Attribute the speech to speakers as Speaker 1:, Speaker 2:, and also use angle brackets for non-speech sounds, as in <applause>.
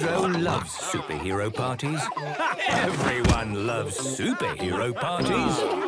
Speaker 1: Pedro loves superhero parties. <laughs> Everyone loves superhero parties.